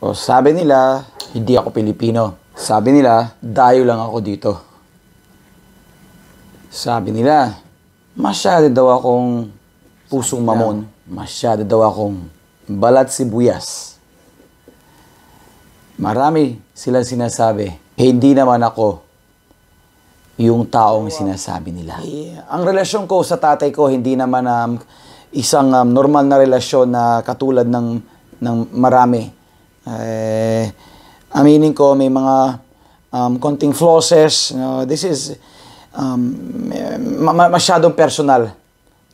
O sabi nila, hindi ako Pilipino. Sabi nila, dayo lang ako dito. Sabi nila, masyado daw akong pusong mamon. Masyado daw akong balat sibuyas. Marami sila sinasabi, hindi naman ako yung taong sinasabi nila. Eh, ang relasyon ko sa tatay ko hindi naman um, isang um, normal na relasyon na katulad ng ng marami. Eh, aminin ko may mga um, konting flosses. Know, this is um, ma- ma- masyadong personal,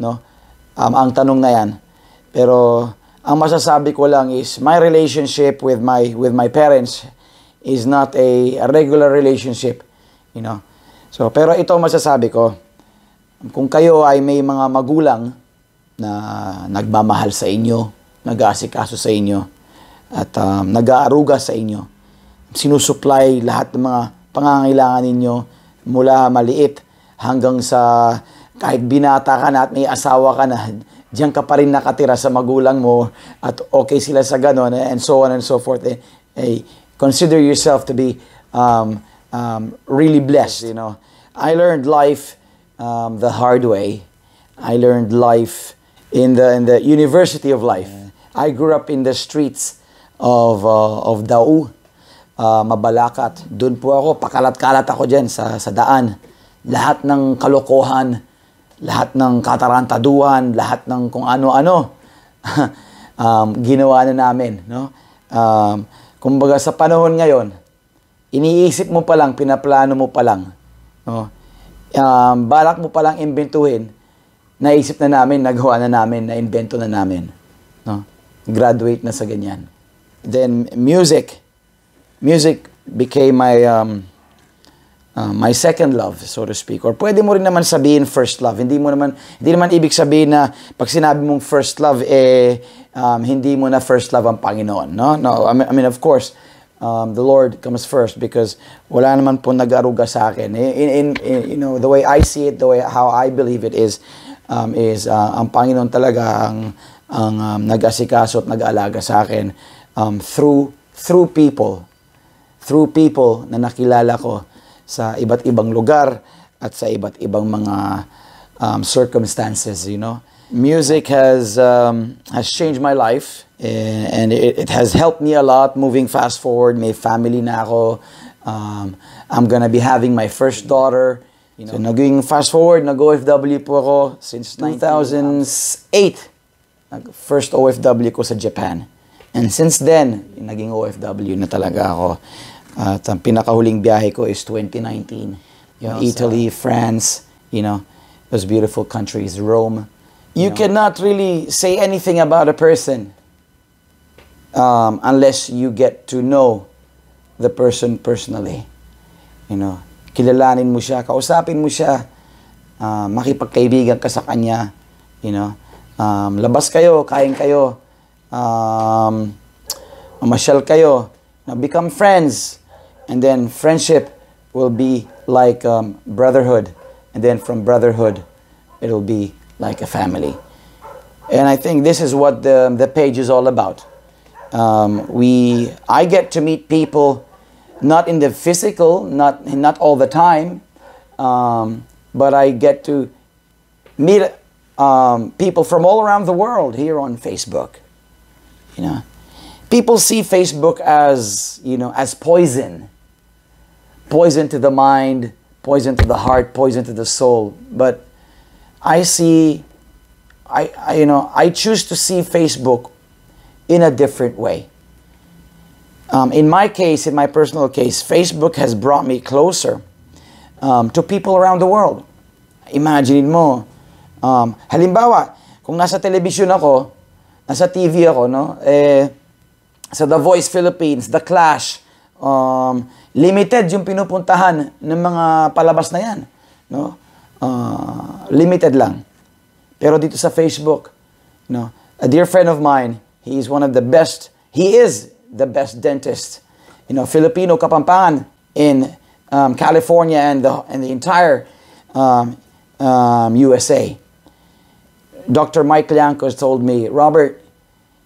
no? Um, ang tanong na 'yan. Pero ang masasabi ko lang is my relationship with my with my parents is not a, regular relationship, you know. So, pero ito masasabi ko. Kung kayo ay may mga magulang na nagmamahal sa inyo, nag-aasikaso sa inyo, at um, nag-aaruga sa inyo, sinusupply lahat ng mga pangangailangan ninyo mula maliit hanggang sa kahit binata ka na at may asawa ka na, diyan ka pa rin nakatira sa magulang mo at okay sila sa ganon and so on and so forth. Eh, eh, consider yourself to be um, um, really blessed, you know. I learned life um, the hard way. I learned life in the in the University of Life. I grew up in the streets of uh, of Dau, uh, Mabalacat. Doon po ako, pakalat-kalat ako diyan sa sa daan. Lahat ng kalokohan, lahat ng katarantaduhan, lahat ng kung ano-ano um, ginawa na namin, no? Um, kumbaga sa panahon ngayon, iniisip mo pa lang, pinaplano mo pa lang. No? Um, balak mo pa lang imbentuhin, naisip na namin, nagawa na namin, na-invento na namin. No? Graduate na sa ganyan. Then, music. Music became my, um, uh, my second love, so to speak. Or pwede mo rin naman sabihin first love. Hindi mo naman, hindi naman ibig sabihin na pag sinabi mong first love, eh, um, hindi mo na first love ang Panginoon. No? No, I mean, I mean of course, um, the Lord comes first because wala naman po nag-aruga sa akin. In, in, in, you know, the way I see it, the way how I believe it is, um, is uh, ang Panginoon talaga ang, ang um, nag-asikaso at nag-aalaga sa akin um, through, through people. Through people na nakilala ko sa iba't ibang lugar at sa iba't ibang mga um, circumstances, you know. Music has um, has changed my life and it, it has helped me a lot moving fast forward. May family na ako. Um, I'm gonna be having my first daughter. You know, so naging fast forward, nag-OFW po ako since 2008. First OFW ko sa Japan. And since then, naging OFW na talaga ako. At ang pinakahuling biyahe ko is 2019. You know, Italy, France, you know, those beautiful countries, Rome. You, know, cannot really say anything about a person um, unless you get to know the person personally. You know, kilalanin mo siya, kausapin mo siya, uh, makipagkaibigan ka sa kanya, you know. Um, labas kayo, kain kayo, um, masyal kayo, now become friends, and then friendship will be like um, brotherhood, and then from brotherhood, it'll be like a family. And I think this is what the, the page is all about. Um, we, I get to meet people, not in the physical, not not all the time, um, but I get to meet um, people from all around the world here on Facebook. You know, people see Facebook as you know as poison, poison to the mind, poison to the heart, poison to the soul. But I see, I, I you know I choose to see Facebook in a different way. Um, in my case, in my personal case, Facebook has brought me closer um, to people around the world. Imagine mo, um, halimbawa, kung nasa television ako, nasa TV ako, no? Eh, sa The Voice Philippines, The Clash, um, limited yung pinupuntahan ng mga palabas na yan. No? Uh, limited lang. Pero dito sa Facebook, no, a dear friend of mine, He is one of the best, he is the best dentist, you know, Filipino Kapampangan in um, California and the, and the entire um, um, USA. Dr. Mike Liancos told me, Robert,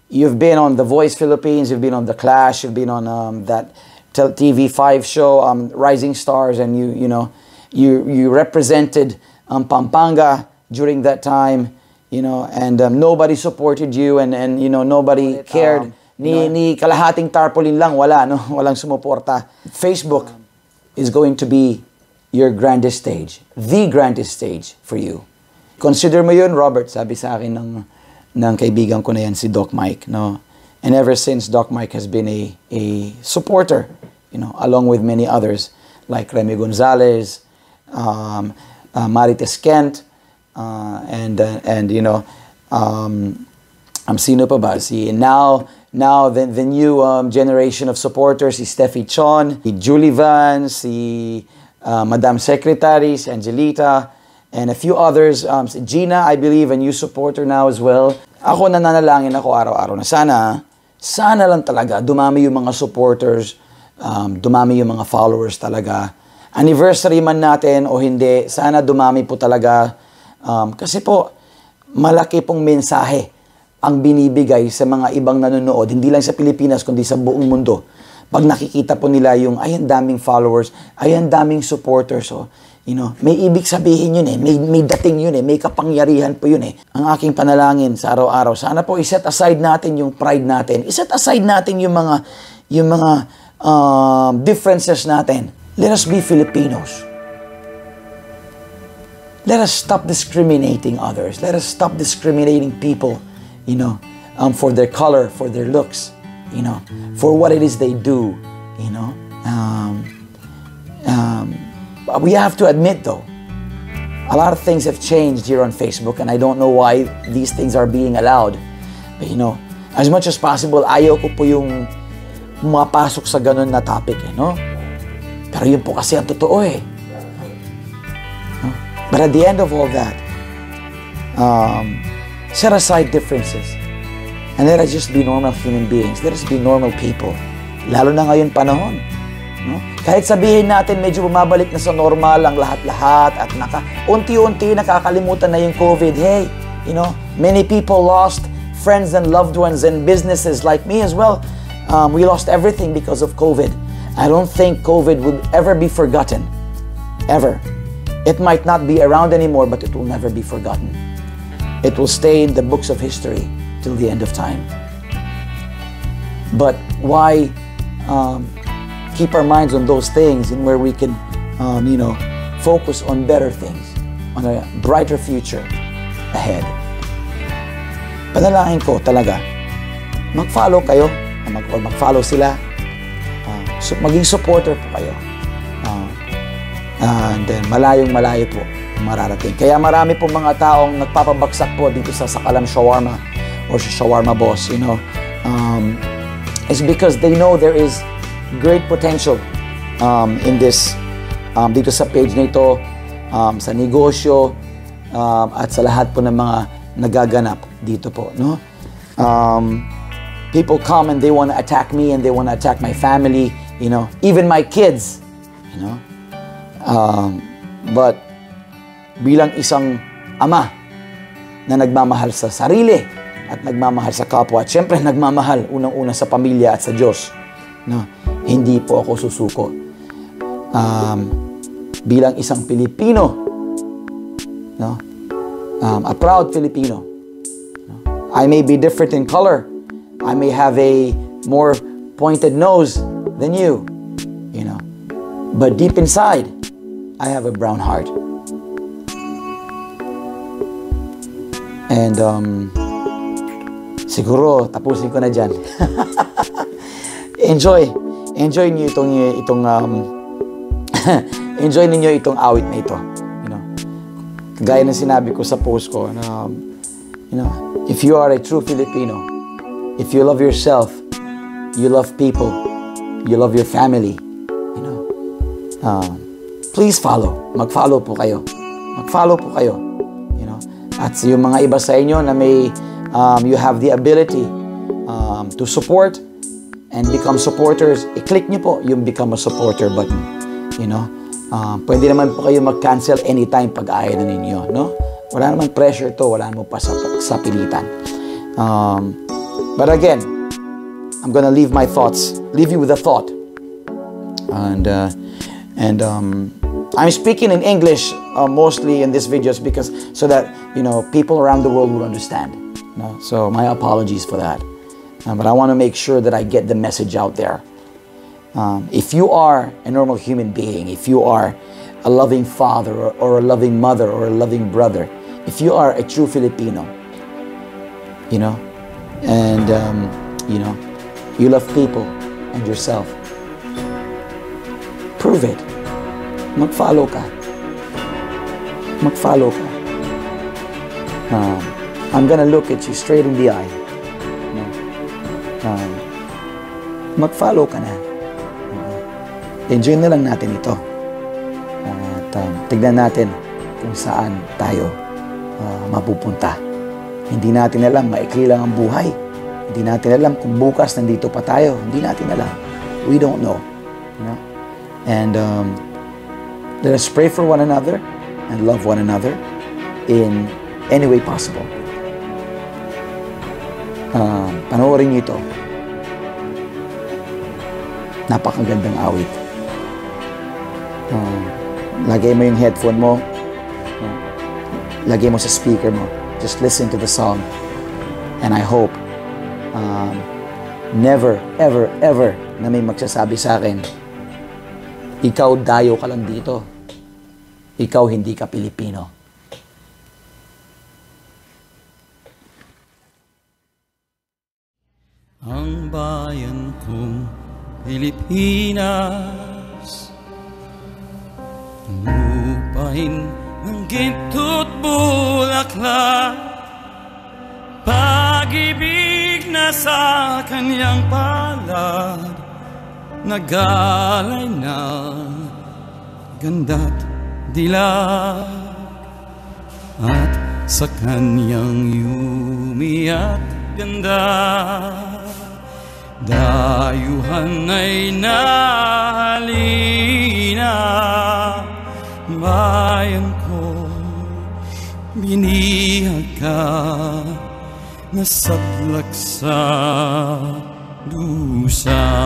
you've been on The Voice Philippines, you've been on The Clash, you've been on um, that TV5 show, um, Rising Stars, and you, you know, you, you represented um, Pampanga during that time, you know, and um, nobody supported you and, and you know, nobody cared. Um, ni, ni kalahating tarpaulin lang, wala, no? Walang sumuporta. Facebook is going to be your grandest stage. The grandest stage for you. Consider mo yun, Robert, sabi sa akin ng, ng kaibigan ko na yan, si Doc Mike, no? And ever since, Doc Mike has been a, a supporter, you know, along with many others, like Remy Gonzalez, um, uh, Marites Kent, uh, and, uh, and, you know, um, um, sino pa ba? Si, now, now the, the new um, generation of supporters, si Steffi Chon, Julie Van, uh, Madam Secretary, si Angelita, and a few others. Um, Gina, I believe, a new supporter now as well. Ako nananalangin ako araw-araw na sana, sana lang talaga dumami yung mga supporters, um, dumami yung mga followers talaga. Anniversary man natin o hindi, sana dumami po talaga. Um, kasi po, malaki pong mensahe ang binibigay sa mga ibang nanonood, hindi lang sa Pilipinas, kundi sa buong mundo. Pag nakikita po nila yung, ay, ang daming followers, ay, ang daming supporters, oh. You know, may ibig sabihin yun eh, may, may dating yun eh, may kapangyarihan po yun eh. Ang aking panalangin sa araw-araw, sana po iset aside natin yung pride natin, iset aside natin yung mga, yung mga uh, differences natin. Let us be Filipinos. Let us stop discriminating others. Let us stop discriminating people you know, um, for their color, for their looks, you know, for what it is they do, you know. Um, um, we have to admit, though, a lot of things have changed here on Facebook, and I don't know why these things are being allowed. But, you know, as much as possible, ayaw ko po yung mapasok sa ganun na topic, eh, no? Pero yun po kasi ang totoo eh. No? But at the end of all that, um, Set aside differences. And let us just be normal human beings. Let us be normal people. Lalo na ngayon panahon. Kahit sabihin natin medyo bumabalik na sa normal ang lahat-lahat at naka, unti-unti nakakalimutan na yung COVID. Hey, you know, many people lost friends and loved ones and businesses like me as well. Um, we lost everything because of COVID. I don't think COVID would ever be forgotten. Ever. It might not be around anymore, but it will never be forgotten. It will stay in the books of history till the end of time. But why um, keep our minds on those things and where we can, um, you know, focus on better things, on a brighter future ahead? Panalangin ko talaga, mag-follow kayo, mag or mag-follow sila, uh, so maging supporter po kayo. Uh, and then malayong malayo po mararating. Kaya marami po mga taong nagpapabagsak po dito sa Sakalam Shawarma or sa Shawarma Boss, you know. Um, it's because they know there is great potential um, in this, um, dito sa page na ito, um, sa negosyo, um, at sa lahat po ng mga nagaganap dito po, no? Um, people come and they want to attack me and they want to attack my family, you know, even my kids, you know. Um, but bilang isang ama na nagmamahal sa sarili at nagmamahal sa kapwa at syempre nagmamahal unang-una sa pamilya at sa Diyos. No, hindi po ako susuko. Um, bilang isang Pilipino, no, um, a proud Filipino. No, I may be different in color. I may have a more pointed nose than you, you know. But deep inside, I have a brown heart. And um, siguro tapusin ko na dyan. enjoy. Enjoy niyo itong itong um, enjoy niyo itong awit na ito. You know. Gaya ng sinabi ko sa post ko na um, you know, if you are a true Filipino, if you love yourself, you love people, you love your family, you know. Um, please follow. Mag-follow po kayo. Mag-follow po kayo. At yung mga iba sa inyo na may um, you have the ability um, to support and become supporters, i-click nyo po yung become a supporter button. You know? Uh, pwede naman po kayo mag-cancel anytime pag ayaw na ninyo. No? Wala naman pressure to, wala naman pa sa, sa pilitan. Um, But again, I'm gonna leave my thoughts, leave you with a thought. And uh, and um, I'm speaking in English uh, mostly in these videos because so that you know people around the world will understand. You know? So my apologies for that. Uh, but I want to make sure that I get the message out there. Um, if you are a normal human being, if you are a loving father or, or a loving mother or a loving brother, if you are a true Filipino, you know, and um, you know, you love people and yourself, prove it. Mag-follow ka. Mag-follow ka. Um, I'm gonna look at you straight in the eye. Um, mag-follow ka na. Uh, enjoy na lang natin ito. At um, tignan natin kung saan tayo uh, mapupunta. Hindi natin alam, maikli lang ang buhay. Hindi natin alam kung bukas nandito pa tayo. Hindi natin alam. We don't know. You know? And um, let us pray for one another and love one another in any way possible. Uh, panoorin niyo ito. Napakagandang awit. Uh, lagay mo yung headphone mo. Uh, lagay mo sa speaker mo. Just listen to the song. And I hope um, never, ever, ever na may magsasabi sa akin, ikaw dayo ka lang dito. Ikaw hindi ka Pilipino. Pilipinas. Lupain ng ginto't bulaklak. Pag-ibig na sa kanyang palad. Nagalay ng ganda't dilag. At sa kanyang yumi at ganda Dayuhan ay nahalina Bayan ko, binihag ka Nasatlak sa dusa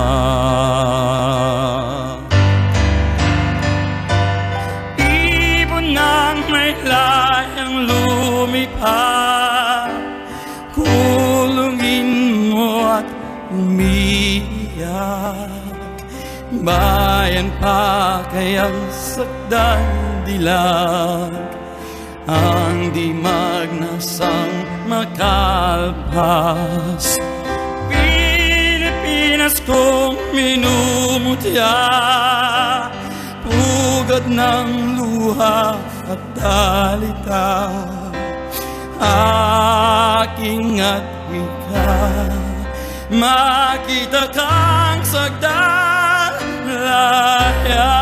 kayang sakdang dilag Ang di magnasang makalpas Pilipinas kong minumutya Pugad ng luha at dalita Aking at wika. Makita kang sagdan laya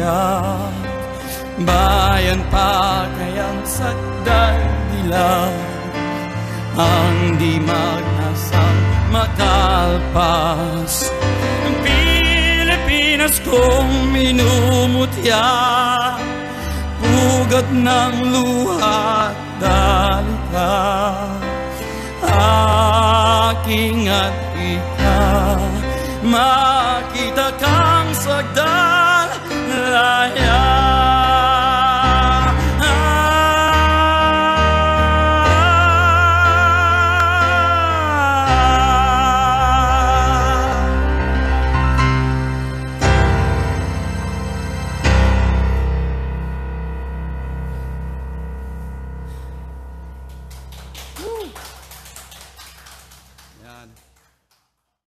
umiyak Bayan pa kayang sakdal dilag Ang di magnasang makalpas. Ang Pilipinas kong minumutya Pugad ng luha at dalita. Aking at ika